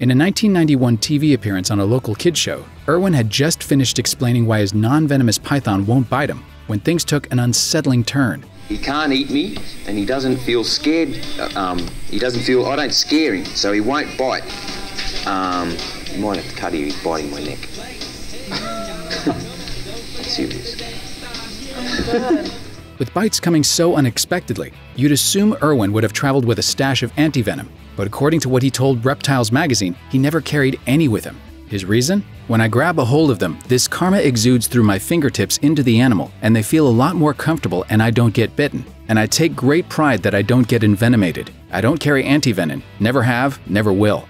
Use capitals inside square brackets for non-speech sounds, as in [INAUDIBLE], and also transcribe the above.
In a 1991 TV appearance on a local kids show, Irwin had just finished explaining why his non venomous python won't bite him when things took an unsettling turn. He can't eat me, and he doesn't feel scared. uh, Um, he doesn't feel. I don't scare him, so he won't bite. Um, you might have to cut him. He's biting my neck. [LAUGHS] I'm serious. [LAUGHS] [LAUGHS] With bites coming so unexpectedly, you'd assume Irwin would have traveled with a stash of antivenom, but according to what he told Reptiles magazine, he never carried any with him. His reason? When I grab a hold of them, this karma exudes through my fingertips into the animal, and they feel a lot more comfortable and I don't get bitten. And I take great pride that I don't get envenomated. I don't carry antivenom, never have, never will.